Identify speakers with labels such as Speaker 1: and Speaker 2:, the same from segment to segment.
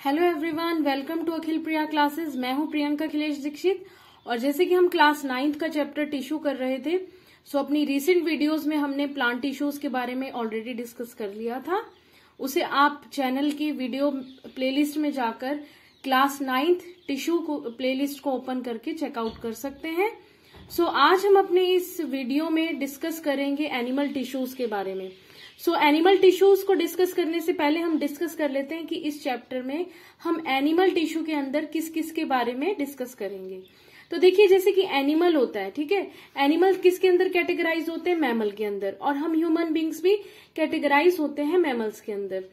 Speaker 1: Hello everyone welcome to Akhil Priya classes मैं हूँ प्रियंका अखिलेश दीक्षित। और जैसे कि हम क्लास नाइन्थ का चैप्टर टिश्यू कर रहे थे सो अपनी रीसेंट वीडियोस में हमने प्लांट टिश्यूज के बारे में ऑलरेडी डिस्कस कर लिया था। उसे आप चैनल की वीडियो प्लेलिस्ट में जाकर क्लास नाइन्थ टिश्यू को प्लेलिस्ट को ओपन करके चेकआउट कर सकते हैं। सो so, आज हम अपने इस वीडियो में डिस्कस करेंगे एनिमल टिश्यूज के बारे में। सो एनिमल टिश्यूज को डिस्कस करने से पहले हम डिस्कस कर लेते हैं कि इस चैप्टर में हम एनिमल टिश्यू के अंदर किस किस के बारे में डिस्कस करेंगे। तो देखिए, जैसे कि एनिमल होता है, ठीक है? एनिमल किसके अंदर कैटेगराइज होते हैं? मैमल के अंदर। और हम ह्यूमन बींग्स भी कैटेगराइज होते हैं मैमल्स के अंदर।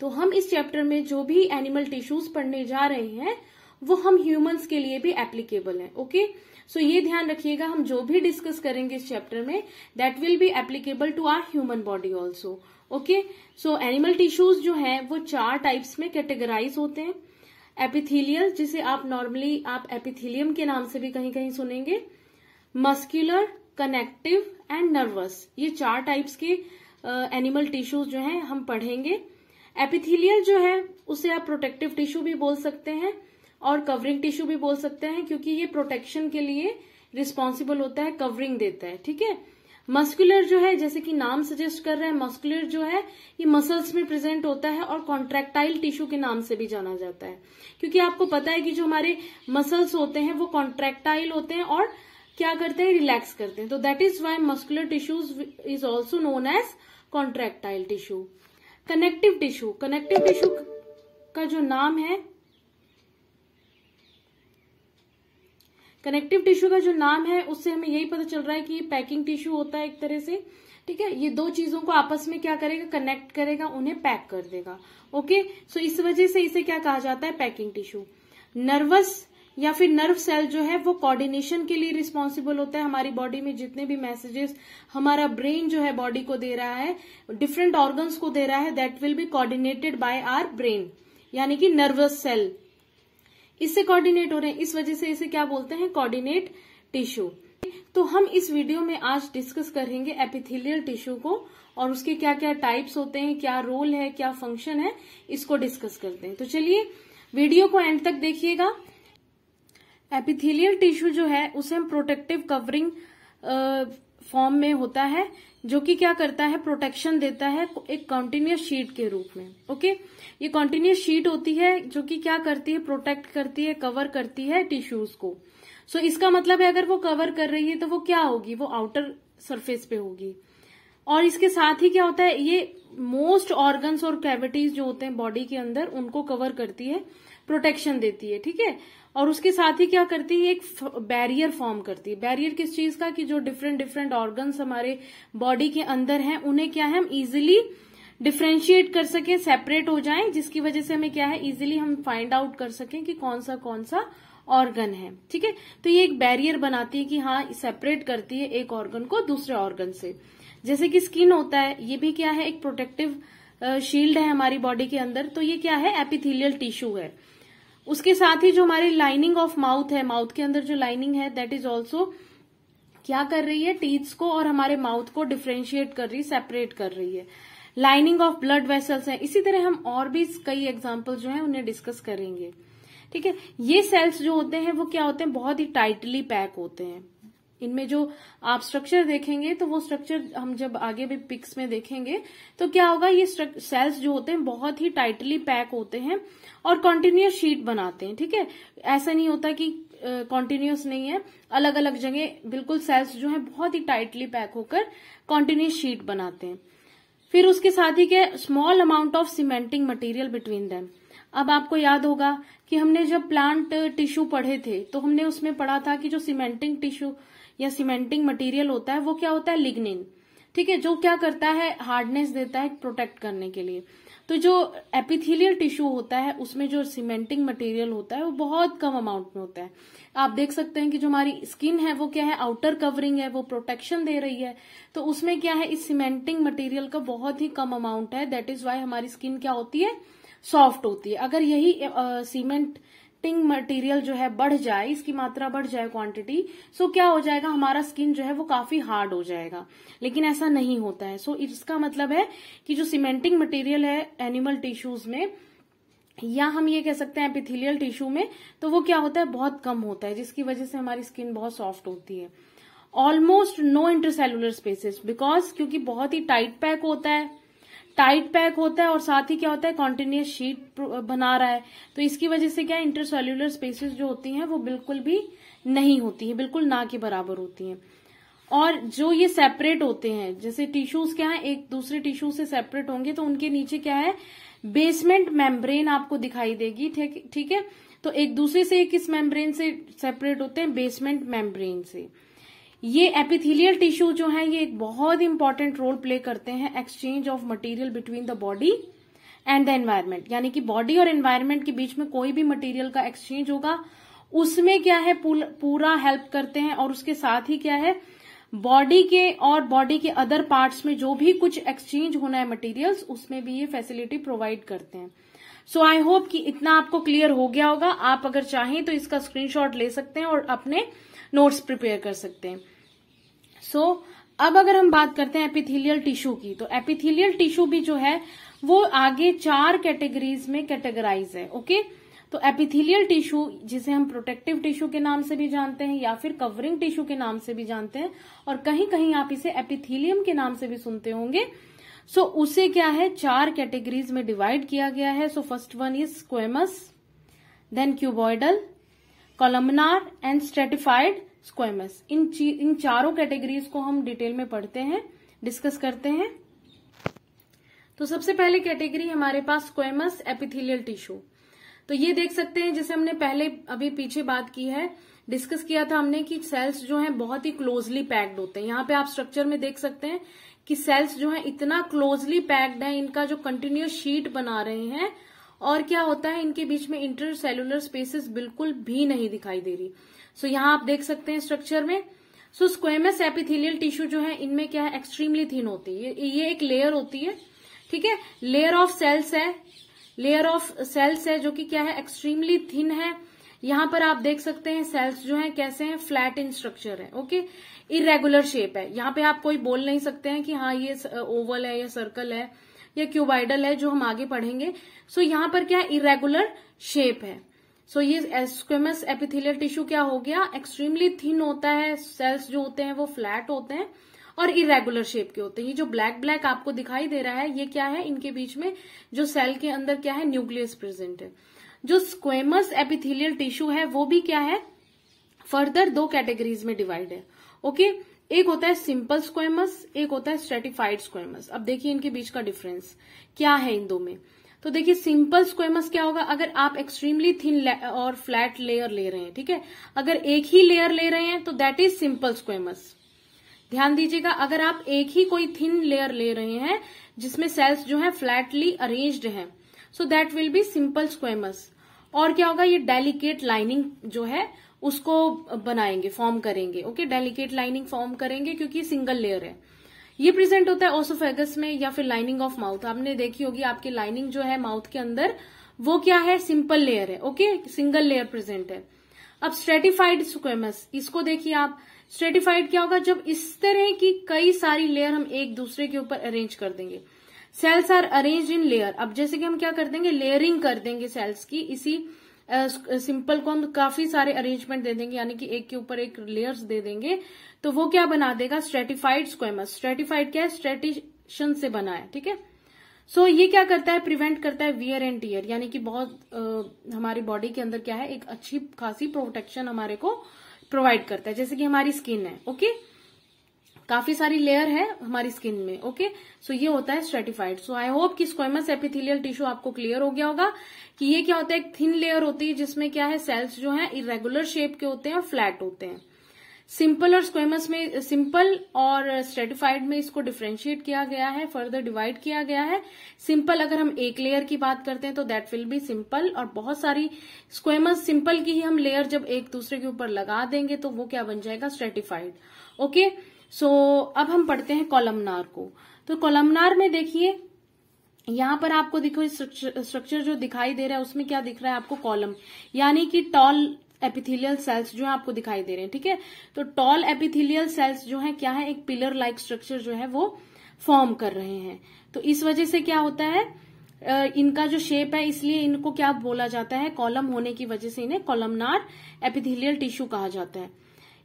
Speaker 1: तो हम इस चैप्टर में जो भी एनिमल टिश्यूज पढ़ने जा रहे हैं, वो हम ह्यूमंस के लिए भी एप्लीकेबल है ओके सो so, ये ध्यान रखिएगा हम जो भी डिस्कस करेंगे इस चैप्टर में that will be applicable to our human body also okay so animal tissues जो है वो चार टाइप्स में कैटेगराइज होते हैं. एपिथीलियल जिसे आप नॉर्मली आप एपिथीलियम के नाम से भी कहीं कहीं सुनेंगे. मस्क्यूलर कनेक्टिव एंड नर्वस ये चार टाइप्स के एनिमल uh, टिश्यूज जो है हम पढ़ेंगे. एपिथीलियल जो है उसे आप प्रोटेक्टिव टिश्यू भी बोल सकते हैं. और कवरिंग टिश्यू भी बोल सकते हैं, क्योंकि ये प्रोटेक्शन के लिए रिस्पॉन्सिबल होता है कवरिंग देता है, ठीक है? मस्कुलर जो है, जैसे कि नाम सजेस्ट कर रहा है मस्कुलर जो है, ये मसल्स में प्रेजेंट होता है और कॉन्ट्रेक्टाइल टिश्यू के नाम से भी जाना जाता है। क्योंकि आपको पता है कि जो हमारे मसल्स होते हैं, वो कॉन्ट्रेक्टाइल होते हैं और क्या करते हैं? रिलैक्स करते हैं। तो that is why muscular tissues is also known as contractile tissue connective tissue connective tissue का जो नाम है कनेक्टिव टिश्यू का जो नाम है, उससे हमें यही पता चल रहा है कि ये पैकिंग टिश्यू होता है एक तरह से। ठीक है? ये दो चीज़ों को आपस में क्या करेगा? कनेक्ट करेगा, उन्हें पैक कर देगा। ओके सो इस वजह से इसे क्या कहा जाता है? पैकिंग टिश्यू नर्वस या फिर नर्व सेल जो है, वो कोऑर्डिनेशन के लिए रिस्पॉन्सिबल होता है हमारी बॉडी में। जितने भी मैसेजेस हमारा ब्रेन जो है बॉडी को दे रहा है डिफरेंट ऑर्गन्स को दे रहा है that will be coordinated by our brain यानी कि नर्वस सेल इससे कोऑर्डिनेट हो रहे हैं। इस वजह से इसे क्या बोलते हैं? कोऑर्डिनेट टिश्यू तो हम इस वीडियो में आज डिस्कस करेंगे एपिथेलियल टिश्यू को और उसके क्या क्या टाइप्स होते हैं, क्या रोल है, क्या फ़ंक्शन है, इसको डिस्कस करते हैं। तो चलिए वीडियो को एंड तक देखिएगा। एपिथेलियल टिश्यू जो है, उसे हम प्रोटेक्टिव कवरिंग फॉर्म में होता है जो कि क्या करता है प्रोटेक्शन देता है एक कॉन्टिन्यूस शीट के रूप में ओके? ये कॉन्टिन्यूस शीट होती है जो कि क्या करती है प्रोटेक्ट करती है कवर करती है टिश्यूज को। सो so, इसका मतलब है अगर वो कवर कर रही है तो वो क्या होगी? वो आउटर सरफेस पे होगी। और इसके साथ ही क्या होता है ये मोस्ट ऑर्गन्स और कैविटीज जो होते हैं बॉडी के अंदर उनको कवर करती है प्रोटेक्शन देती है ठीक है? और उसके साथ ही क्या करती है, एक बैरियर फॉर्म करती है। बैरियर किस चीज़ का? कि जो डिफरेंट डिफरेंट ऑर्गन्स हमारे बॉडी के अंदर हैं, उन्हें क्या है, हम इजिली डिफ्रेंशिएट कर सके सेपरेट हो जाएँ, जिसकी वजह से हमें क्या है इजिली हम फाइंड आउट कर सकें कि कौन सा कौन सा ऑर्गन है। ठीक है? तो ये एक बैरियर बनाती है कि हाँ सेपरेट करती है एक ऑर्गन को दूसरे ऑर्गन से। जैसे कि स्किन होता है, ये भी क्या है, एक प्रोटेक्टिव शील्ड है हमारी बॉडी के अंदर तो ये क्या है एपिथेलियल टिश्यू है। उसके साथ ही जो हमारी लाइनिंग ऑफ़ माउथ है माउथ के अंदर जो लाइनिंग है दैट इज़ ऑल्सो क्या कर रही है? टीथ्स को और हमारे माउथ को डिफ्रेंशिएट कर रही है सेपरेट कर रही है। लाइनिंग ऑफ़ ब्लड वेसल्स है। इसी तरह हम और भी कई एग्ज़ाम्पल जो है, उन्हें डिस्कस करेंगे। ठीक है? ये सेल्स जो होते हैं, वो क्या होते हैं? बहुत ही टाइटली पैक होते हैं। इनमें जो आप स्ट्रक्चर देखेंगे तो वो स्ट्रक्चर हम जब आगे भी पिक्स में देखेंगे तो क्या होगा? ये सेल्स जो होते हैं, बहुत ही टाइटली पैक होते हैं। और कॉन्टिन्यूस शीट बनाते हैं, ठीक है? ऐसा नहीं होता कि कॉन्टिन्यूस नहीं है। अलग अलग जगह बिल्कुल सेल्स जो है, बहुत ही टाइटली पैक होकर कॉन्टिन्यूस शीट बनाते हैं। फिर उसके साथ ही के small amount of cementing material between them अब आपको याद होगा कि हमने जब प्लांट टिश्यू पढ़े थे तो हमने उसमें पढ़ा था कि जो सीमेंटिंग टिश्यू या सीमेंटिंग मटेरियल होता है, वो क्या होता है? लिग्निन ठीक है? जो क्या करता है? हार्डनेस देता है प्रोटेक्ट करने के लिए। तो जो एपिथेलियल टिश्यू होता है, उसमें जो सीमेंटिंग मटेरियल होता है, वो बहुत कम अमाउंट में होता है। आप देख सकते हैं कि जो हमारी स्किन है, वो क्या है? आउटर कवरिंग है, वो प्रोटेक्शन दे रही है। तो उसमें क्या है? इस सीमेंटिंग मटेरियल का बहुत ही कम अमाउंट है। दैट इज़ वाई हमारी स्किन क्या होती है? सॉफ्ट होती है। अगर यही सीमेंट सीमेंटिंग मटेरियल जो है बढ़ जाए, इसकी मात्रा बढ़ जाए क्वांटिटी सो क्या हो जाएगा? हमारा स्किन जो है वो काफ़ी हार्ड हो जाएगा। लेकिन ऐसा नहीं होता है। सो इसका मतलब है कि जो सीमेंटिंग मटेरियल है एनिमल टिश्यूज में, या हम ये कह सकते हैं एपिथेलियल टिश्यू में तो वो क्या होता है? बहुत कम होता है, जिसकी वजह से हमारी स्किन बहुत सॉफ्ट होती है। Almost no intercellular spaces because क्योंकि बहुत ही टाइट पैक होता है। टाइट पैक होता है और साथ ही क्या होता है कॉन्टिन्यूस शीट बना रहा है। तो इसकी वजह से क्या इंटरसेल्युलर स्पेसिस जो होती हैं, वो बिल्कुल भी नहीं होती है, बिल्कुल ना के बराबर होती हैं। और जो ये सेपरेट होते हैं, जैसे टिश्यूज क्या है, एक दूसरे टिश्यू से सेपरेट होंगे तो उनके नीचे क्या है बेसमेंट मेम्ब्रेन आपको दिखाई देगी, ठीक है? तो एक दूसरे से किस मेम्ब्रेन से सेपरेट होते हैं? बेसमेंट मेम्ब्रेन से। ये एपिथेलियल टिश्यू जो है, ये एक बहुत इंपॉर्टेंट रोल प्ले करते हैं exchange of material between the body and the environment यानी कि बॉडी और एनवायरमेंट के बीच में कोई भी मटेरियल का एक्सचेंज होगा, उसमें क्या है पूरा हेल्प करते हैं और उसके साथ ही क्या है बॉडी के और बॉडी के अदर पार्ट्स में जो भी कुछ एक्सचेंज होना है मटेरियल्स उसमें भी ये फैसिलिटी प्रोवाइड करते हैं। सो आई होप कि इतना आपको क्लियर हो गया होगा। आप अगर चाहें तो इसका स्क्रीनशॉट ले सकते हैं और अपने नोट्स प्रिपेयर कर सकते हैं। सो so, अब अगर हम बात करते हैं एपिथेलियल टिश्यू की तो एपिथेलियल टिश्यू भी जो है वो आगे चार कैटेगरीज में कैटेगराइज है ओके तो एपिथेलियल टिश्यू जिसे हम प्रोटेक्टिव टिश्यू के नाम से भी जानते हैं या फिर कवरिंग टिश्यू के नाम से भी जानते हैं और कहीं कहीं आप इसे एपिथेलियम के नाम से भी सुनते होंगे। सो so, उसे क्या है? चार कैटेगरीज में डिवाइड किया गया है। So first one is squamous then cuboidal columnar and stratified squamous in इन चारों कैटेगरीज को हम डिटेल में पढ़ते हैं डिस्कस करते हैं। तो सबसे पहले कैटेगरी हमारे पास स्क्वेमस एपिथेलियल टिश्यू तो ये देख सकते हैं, जैसे हमने पहले अभी पीछे बात की है डिस्कस किया था हमने कि सेल्स जो हैं बहुत ही क्लोजली पैक्ड होते हैं। यहाँ पे आप स्ट्रक्चर में देख सकते हैं कि सेल्स जो है इतना क्लोजली पैक्ड है, इनका जो कंटिन्यूस शीट बना रहे हैं, और क्या होता है, इनके बीच में इंटर सेलुलर स्पेसिस बिल्कुल भी नहीं दिखाई दे रही। सो so, यहाँ आप देख सकते हैं स्ट्रक्चर में। सो स्क्वेमस एपिथेलियल टिश्यू जो है इनमें क्या है? एक्सट्रीमली थिन होती है। ये एक लेयर होती है ठीक है? लेयर ऑफ़ सेल्स है। लेयर ऑफ़ सेल्स है जो कि क्या है? एक्सट्रीमली थिन है। यहाँ पर आप देख सकते हैं सेल्स जो है कैसे हैं? फ्लैट इन स्ट्रक्चर है ओके इरेगुलर शेप है। यहाँ पे आप कोई बोल नहीं सकते हैं कि हाँ ये ओवल है या सर्कल है या क्यूबाइडल है जो हम आगे पढ़ेंगे। सो so, यहाँ पर क्या इरेगुलर शेप है। सो so, ये स्क्वेमस एपिथेलियल टिश्यू क्या हो गया? एक्सट्रीमली थिन होता है सेल्स जो होते हैं वो फ्लैट होते हैं और इरेगुलर शेप के होते हैं। ये जो ब्लैक ब्लैक आपको दिखाई दे रहा है ये क्या है? इनके बीच में जो सेल के अंदर क्या है? न्यूक्लियस प्रेजेंट है। जो स्क्वेमस एपिथेलियल टिश्यू है वो भी क्या है? फर्दर दो कैटेगरीज में डिवाइड है। Okay okay? एक होता है सिंपल स्क्वेमस एक होता है स्ट्रेटिफाइड स्क्वेमस अब देखिए इनके बीच का डिफरेंस क्या है इन दो में? तो देखिए, सिंपल स्क्वेमस क्या होगा? अगर आप एक्सट्रीमली थिन और फ्लैट लेयर ले रहे हैं, ठीक है? अगर एक ही लेयर ले रहे हैं तो दैट इज़ सिंपल स्क्वेमस ध्यान दीजिएगा, अगर आप एक ही कोई थिन लेयर ले रहे हैं, जिसमें सेल्स जो है फ्लैटली अरेन्ज्ड हैं so that will be simple squamous और क्या होगा, ये डेलिकेट लाइनिंग जो है, उसको बनाएँगे फॉर्म करेंगे ओके डेलिकेट लाइनिंग फॉर्म करेंगे, क्योंकि सिंगल लेयर है। ये प्रेजेंट होता है ओसोफेगस में या फिर लाइनिंग ऑफ़ माउथ आपने देखी होगी, आपकी लाइनिंग जो है माउथ के अंदर, वो क्या है? सिंपल लेयर है ओके सिंगल लेयर प्रेजेंट है। अब स्ट्रेटिफाइड स्क्वेमस इसको देखिए आप। स्ट्रेटिफाइड क्या होगा? जब इस तरह की कई सारी लेयर हम एक दूसरे के ऊपर अरेंज कर देंगे। Cells are arrange in layer अब जैसे कि हम क्या कर देंगे? लेयरिंग कर देंगे सेल्स की। इसी सिंपल को हम काफ़ी सारे अरेंजमेंट दे देंगे, यानी कि एक के ऊपर एक लेयर्स दे देंगे। तो वो क्या बना देगा? स्ट्रेटिफाइड स्क्वेमस स्ट्रेटिफाइड क्या है? स्ट्रेटिशन से बना है, ठीक है? सो ये क्या करता है? प्रिवेंट करता है वियर एंड टीयर यानी कि बहुत हमारी बॉडी के अंदर क्या है? एक अच्छी खासी प्रोटेक्शन हमारे को प्रोवाइड करता है, जैसे कि हमारी स्किन है ओके काफ़ी सारी लेयर है हमारी स्किन में ओके सो ये होता है स्ट्रेटिफाइड सो आई होप कि स्क्वेमस एपिथेलियल टिश्यू आपको क्लियर हो गया होगा कि ये क्या होता है? एक थिन लेयर होती है जिसमें क्या है? सेल्स जो है इरेगुलर शेप के होते हैं और फ्लैट होते हैं. सिंपल और स्क्वेमस में सिंपल और स्ट्रेटिफाइड में इसको डिफ्रेंशिएट किया गया है फर्दर डिवाइड किया गया है. सिंपल अगर हम एक लेयर की बात करते हैं तो दैट विल बी सिंपल और बहुत सारी स्क्वेमस सिंपल की ही हम लेयर जब एक दूसरे के ऊपर लगा देंगे तो वो क्या बन जाएगा? स्ट्रेटिफाइड ओके सो so, अब हम पढ़ते हैं कॉलमनार को। तो कॉलमनार में देखिए यहाँ पर आपको देखो स्ट्रक्चर जो दिखाई दे रहा है उसमें क्या दिख रहा है आपको? कॉलम यानी कि टॉल एपिथेलियल सेल्स जो है आपको दिखाई दे रहे हैं ठीक है? तो टॉल एपिथेलियल सेल्स जो है क्या है? एक पिलर लाइक स्ट्रक्चर जो है वो फॉर्म कर रहे हैं। तो इस वजह से क्या होता है? इनका जो शेप है इसलिए इनको क्या बोला जाता है? कॉलम होने की वजह से इन्हें कॉलमनार एपिथेलियल टिश्यू कहा जाता है।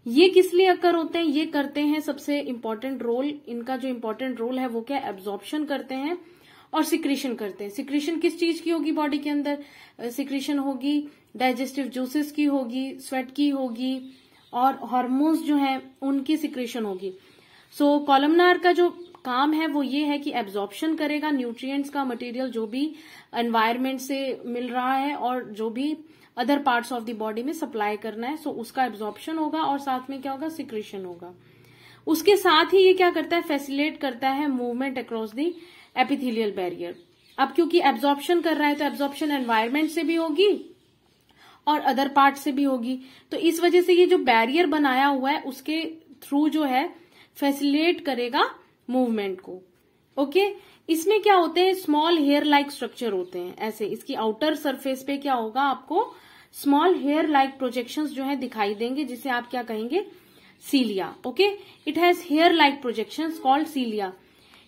Speaker 1: ये किस लिए अक्कर होते हैं? ये करते हैं सबसे इम्पोर्टेंट रोल इनका जो इम्पोर्टेंट रोल है वो क्या? एब्जॉर्प्शन करते हैं और सिक्रीशन करते हैं। सिक्रीशन किस चीज़ की होगी बॉडी के अंदर? सिक्रीशन होगी डाइजेस्टिव जूसेस की होगी स्वेट की होगी और हॉर्मोन्स जो है उनकी सिक्रेशन होगी। सो so, कॉलमनार का जो काम है वो ये है कि एब्जॉर्प्शन करेगा न्यूट्रिएंट्स का मटेरियल जो भी एनवायरमेंट से मिल रहा है और जो भी other parts of the body में सप्लाई करना है सो उसका एब्जॉर्प्शन होगा और साथ में क्या होगा? सिक्रेशन होगा। उसके साथ ही ये क्या करता है? फैसिलेट करता है movement across the epithelial barrier अब क्योंकि एब्जॉर्प्शन कर रहा है तो एब्जॉर्प्शन एनवायरमेंट से भी होगी और अदर पार्ट से भी होगी। तो इस वजह से ये जो बैरियर बनाया हुआ है, उसके थ्रू जो है फैसिलेट करेगा मूवमेंट को। ओके इसमें क्या होते हैं? स्मॉल हेयर लाइक स्ट्रक्चर होते हैं, ऐसे। इसकी आउटर सरफेस पे क्या होगा? आपको स्मॉल हेयर लाइक प्रोजेक्शन जो है दिखाई देंगे, जिसे आप क्या कहेंगे? Cilia, okay? It has hair like projection called cilia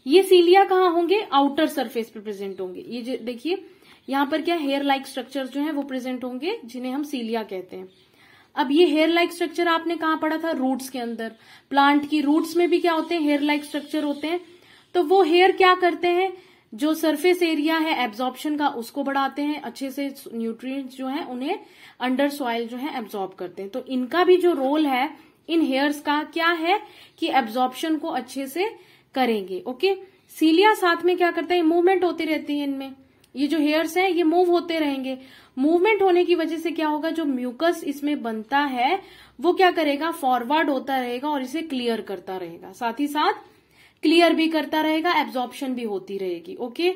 Speaker 1: ये सीलिया कहाँ होंगे? आउटर सरफेस पे प्रेजेंट होंगे। ये देखिए, यहाँ पर क्या हेयर लाइक स्ट्रक्चर जो है वो प्रेजेंट होंगे, जिन्हें हम सीलिया कहते हैं। अब ये हेयर लाइक स्ट्रक्चर आपने कहा पढ़ा था? रूट्स के अंदर। प्लांट की रूट्स में भी क्या होते हैं? हेयर लाइक स्ट्रक्चर होते हैं। तो वो हेयर क्या करते हैं? जो सरफेस एरिया है एब्जॉर्प्शन का, उसको बढ़ाते हैं, अच्छे से न्यूट्रिएंट्स जो है, उन्हें अंडर सॉइल जो है एब्जॉर्ब करते हैं। तो इनका भी जो रोल है, इन हेयर्स का, क्या है कि एब्जॉर्प्शन को अच्छे से करेंगे ओके सीलिया साथ में क्या करता है? मूवमेंट होती रहती है इनमें। ये जो हेयर्स हैं, ये मूव होते रहेंगे। मूवमेंट होने की वजह से क्या होगा? जो म्यूकस इसमें बनता है, वो क्या करेगा? फॉरवर्ड होता रहेगा और इसे क्लियर करता रहेगा। साथ ही साथ क्लियर भी करता रहेगा एब्जॉर्प्शन भी होती रहेगी ओके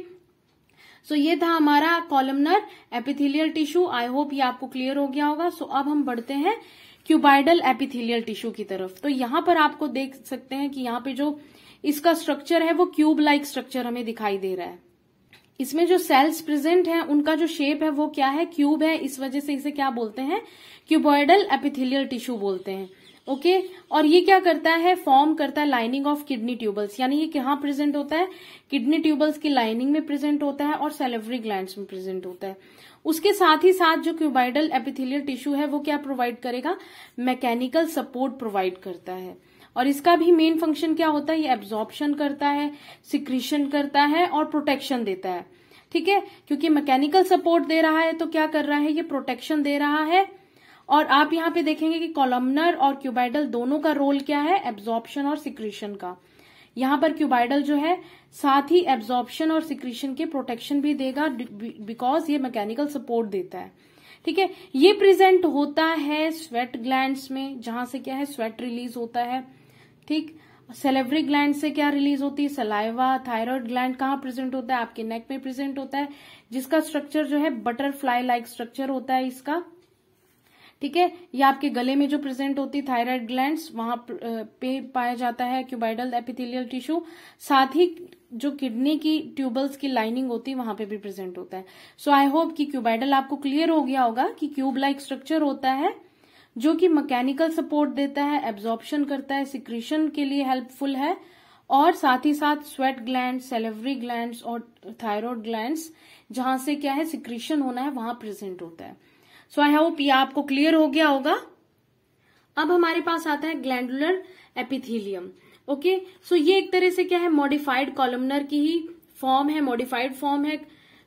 Speaker 1: सो ये था हमारा columnar epithelial tissue I hope ये आपको क्लियर हो गया होगा. सो so, अब हम बढ़ते हैं क्यूबाइडल एपिथेलियल टिश्यू की तरफ़. तो यहाँ पर आपको देख सकते हैं कि यहाँ पे जो इसका स्ट्रक्चर है वो क्यूब लाइक स्ट्रक्चर हमें दिखाई दे रहा है। इसमें जो सेल्स प्रेजेंट हैं उनका जो शेप है वो क्या है? क्यूब है. इस वजह से इसे क्या बोलते हैं? क्यूबॉइडल एपिथेलियल टिश्यू बोलते हैं। ओके? और ये क्या करता है? फॉर्म करता है लाइनिंग ऑफ़ किडनी ट्यूबल्स यानी ये कहाँ प्रेजेंट होता है? किडनी ट्यूबल्स की लाइनिंग में प्रेजेंट होता है और सेलेवरी ग्लैंड में प्रेजेंट होता है। उसके साथ ही साथ जो क्यूबाइडल एपिथेलियल टिश्यू है, वो क्या प्रोवाइड करेगा? मैकेनिकल सपोर्ट प्रोवाइड करता है। और इसका भी मेन फ़ंक्शन क्या होता है? ये एब्जॉर्प्शन करता है सिक्रीशन करता है और प्रोटेक्शन देता है। ठीक है? क्योंकि मैकेनिकल सपोर्ट दे रहा है तो क्या कर रहा है? ये प्रोटेक्शन दे रहा है। और आप यहाँ पे देखेंगे कि कॉलमनर और क्यूबाइडल दोनों का रोल क्या है? एब्जॉर्प्शन और सिक्रीशन का। यहाँ पर क्यूबाइडल जो है, साथ ही एब्जॉर्प्शन और सिक्रीशन के प्रोटेक्शन भी देगा बिकॉज़ ये मैकेनिकल सपोर्ट देता है। ठीक है? ये प्रेजेंट होता है स्वेट ग्लैंड्स में, जहाँ से क्या है? स्वेट रिलीज़ होता है। ठीक? सेलेवरी ग्लैंड से क्या रिलीज़ होती है? सलाइवा थायराइड ग्लैंड कहाँ प्रेजेंट होता है? आपके नेक में प्रेजेंट होता है। जिसका स्ट्रक्चर जो है बटरफ्लाई लाइक स्ट्रक्चर होता है इसका। ठीक है? ये आपके गले में जो प्रेजेंट होती थायराइड ग्लैंड वहाँ पे पाया जाता है क्यूबाइडल एपिथेलियल टिश्यू साथ ही जो किडनी की ट्यूबल्स की लाइनिंग होती है वहाँ पे भी प्रेजेंट होता है. सो आई होप कि क्यूबाइडल आपको क्लियर हो गया होगा कि क्यूब लाइक स्ट्रक्चर होता है, जो कि मैकेनिकल सपोर्ट देता है एब्जॉर्प्शन करता है सिक्रीशन के लिए हेल्पफुल है. और साथ ही साथ स्वेट ग्लैंड सेलेवरी ग्लैंड और थायरॉयड ग्लैंड जहाँ से क्या है सिक्रीशन होना है, वहाँ प्रेजेंट होता है. सो आई होप ये आपको क्लियर हो गया होगा। अब हमारे पास आता है ग्लैंडुलर एपिथीलियम ओके सो ये एक तरह से क्या है? मॉडिफाइड कॉलमनर की ही फॉर्म है मॉडिफाइड फॉर्म है।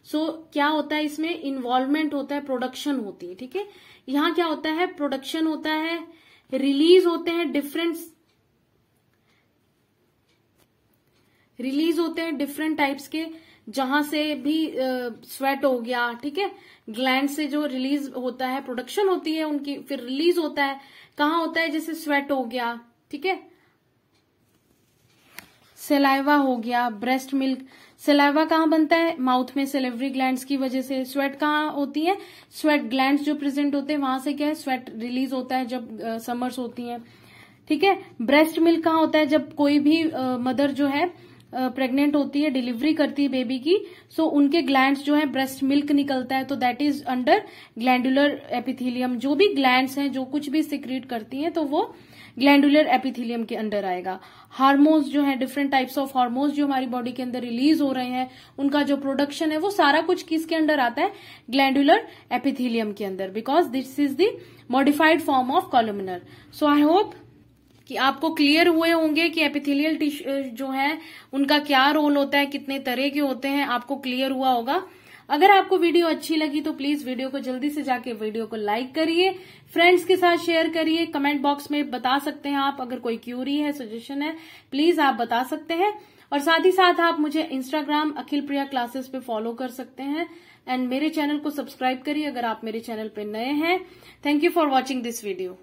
Speaker 1: सो so, क्या होता है इसमें? इन्वॉल्वमेंट होता है प्रोडक्शन होती है ठीक है? यहाँ क्या होता है? प्रोडक्शन होता है रिलीज़ होते हैं डिफरेंट रिलीज़ होते हैं डिफरेंट टाइप्स के। जहाँ से भी स्वेट हो गया, ठीक है? ग्लैंड से जो रिलीज़ होता है प्रोडक्शन होती है उनकी, फिर रिलीज़ होता है। कहा होता है जैसे स्वेट हो गया, ठीक है? सेलाइवा हो गया ब्रेस्ट मिल्क सेलाइवा कहाँ बनता है? माउथ में सेलेवरी ग्लैंड्स की वजह से। स्वेट कहाँ होती है? स्वेट ग्लैंड्स जो प्रेजेंट होते हैं, वहाँ से क्या है? स्वेट रिलीज़ होता है जब समर्स होती हैं, ठीक है? ब्रेस्ट मिल्क कहाँ होता है? जब कोई भी मदर जो है प्रेग्नेंट होती है डिलीवरी करती है बेबी की सो so उनके ग्लैंड्स जो है ब्रेस्ट मिल्क निकलता है तो that is under glandular epithelium जो भी ग्लैंड्स हैं, जो कुछ भी सिक्रीट करती हैं तो वो ग्लैंडुलर एपिथीलियम के अंडर आएगा। हार्मोन्स जो है डिफरेंट टाइप्स ऑफ़ हार्मोन्स जो हमारी बॉडी के अंदर रिलीज़ हो रहे हैं, उनका जो प्रोडक्शन है, वो सारा कुछ किसके अंडर आता है? ग्लैंडुलर एपिथीलियम के अंदर because this is the modified form of columnar so I hope कि आपको क्लियर हुए होंगे कि एपिथेलियल टिश्यू जो है, उनका क्या रोल होता है, कितने तरह के होते हैं, आपको क्लियर हुआ होगा। अगर आपको वीडियो अच्छी लगी तो प्लीज़ वीडियो को जल्दी से जाके वीडियो को लाइक करिए फ्रेंड्स के साथ शेयर करिए कमेंट बॉक्स में बता सकते हैं आप, अगर कोई क्यूरी है सजेशन है प्लीज़ आप बता सकते हैं। और साथ ही साथ आप मुझे इंस्टाग्राम अखिल प्रिया क्लासेस पे फॉलो कर सकते हैं। एंड मेरे चैनल को सब्सक्राइब करिए अगर आप मेरे चैनल पे नए हैं। Thank you for watching this video